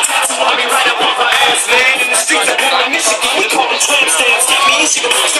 Swami right up her ass, man. In the streets, I put my Michigan. We call them tramp stamps. Me Michigan.